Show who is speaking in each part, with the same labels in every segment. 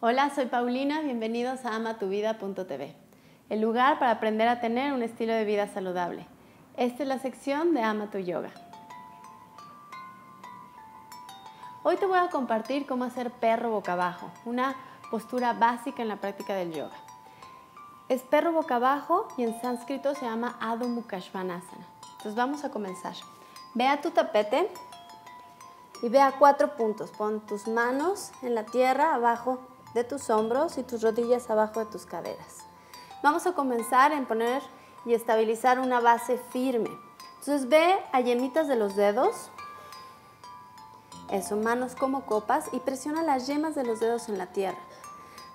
Speaker 1: Hola, soy Paulina, bienvenidos a amatuvida.tv, el lugar para aprender a tener un estilo de vida saludable. Esta es la sección de Ama tu Yoga. Hoy te voy a compartir cómo hacer perro boca abajo, una postura básica en la práctica del yoga. Es perro boca abajo y en sánscrito se llama Adho Mukha Svanasana. Entonces vamos a comenzar. Ve a tu tapete y ve a cuatro puntos. Pon tus manos en la tierra abajo de tus hombros y tus rodillas abajo de tus caderas. Vamos a comenzar en poner y estabilizar una base firme. Entonces ve a yemitas de los dedos. Eso, manos como copas y presiona las yemas de los dedos en la tierra.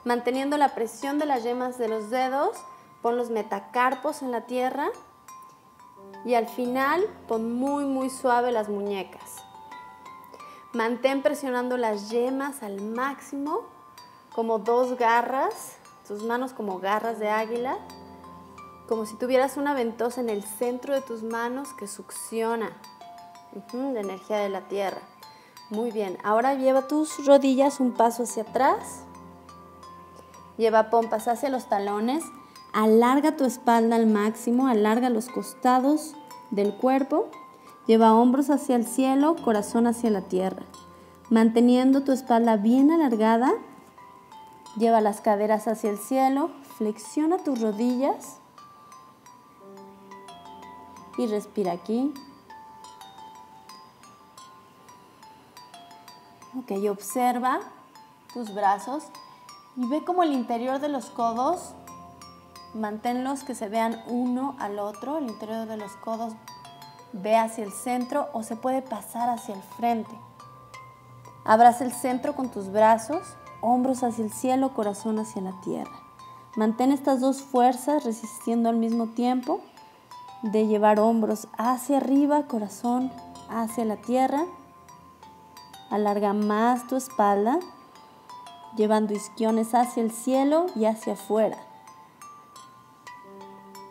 Speaker 1: Manteniendo la presión de las yemas de los dedos, pon los metacarpos en la tierra y al final pon muy muy suave las muñecas. Mantén presionando las yemas al máximo, como dos garras, tus manos como garras de águila, como si tuvieras una ventosa en el centro de tus manos que succiona la energía de la tierra. Muy bien, ahora lleva tus rodillas un paso hacia atrás, lleva pompas hacia los talones, alarga tu espalda al máximo, alarga los costados del cuerpo Lleva hombros hacia el cielo, corazón hacia la tierra. Manteniendo tu espalda bien alargada, lleva las caderas hacia el cielo, flexiona tus rodillas y respira aquí. Ok, observa tus brazos y ve como el interior de los codos, manténlos que se vean uno al otro, el interior de los codos ve hacia el centro o se puede pasar hacia el frente. Abraza el centro con tus brazos, hombros hacia el cielo, corazón hacia la tierra. Mantén estas dos fuerzas resistiendo al mismo tiempo de llevar hombros hacia arriba, corazón hacia la tierra. Alarga más tu espalda, llevando isquiones hacia el cielo y hacia afuera.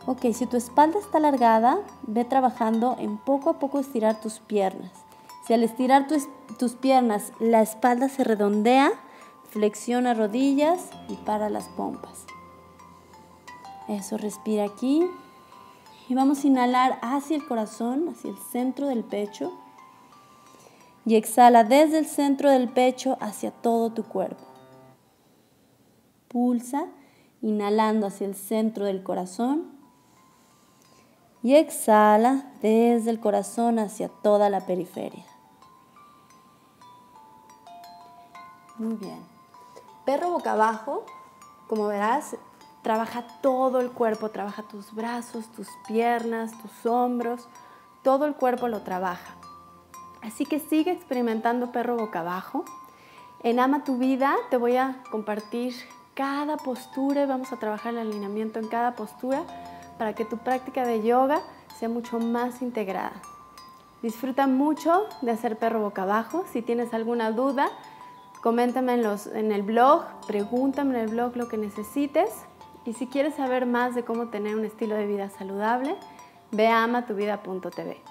Speaker 1: Ok, si tu espalda está alargada, ve trabajando en poco a poco estirar tus piernas. Si al estirar tus piernas la espalda se redondea, flexiona rodillas y para las pompas. Eso, respira aquí. Y vamos a inhalar hacia el corazón, hacia el centro del pecho. Y exhala desde el centro del pecho hacia todo tu cuerpo. Pulsa, inhalando hacia el centro del corazón y exhala desde el corazón hacia toda la periferia. Muy bien. Perro boca abajo, como verás, trabaja todo el cuerpo, trabaja tus brazos, tus piernas, tus hombros, todo el cuerpo lo trabaja. Así que sigue experimentando perro boca abajo. En Ama tu vida te voy a compartir cada postura vamos a trabajar el alineamiento en cada postura para que tu práctica de yoga sea mucho más integrada. Disfruta mucho de hacer perro boca abajo. Si tienes alguna duda, coméntame en, el blog, pregúntame en el blog lo que necesites. Y si quieres saber más de cómo tener un estilo de vida saludable, ve a amatuvida.tv.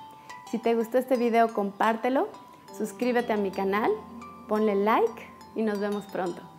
Speaker 1: Si te gustó este video, compártelo, suscríbete a mi canal, ponle like y nos vemos pronto.